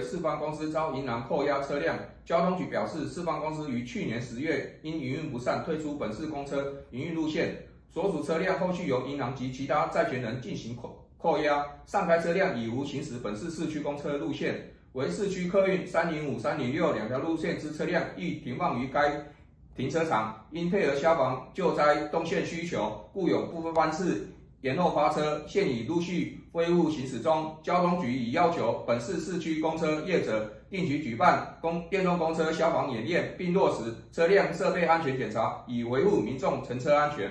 四方公司遭银行扣押车辆，交通局表示，四方公司于去年十月因营运不善退出本市公车营运路线，所属车辆后续由银行及其他债权人进行扣扣押，上该车辆已无行驶本市市区公车路线，为市区客运三零五、三零六两条路线之车辆亦停放于该停车场，因配合消防救灾动线需求，故有部分班次。沿路发车，现已陆续恢复行驶中。交通局已要求本市市区公车业者定期举办公电动公车消防演练，并落实车辆设备安全检查，以维护民众乘车安全。